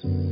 Christmas.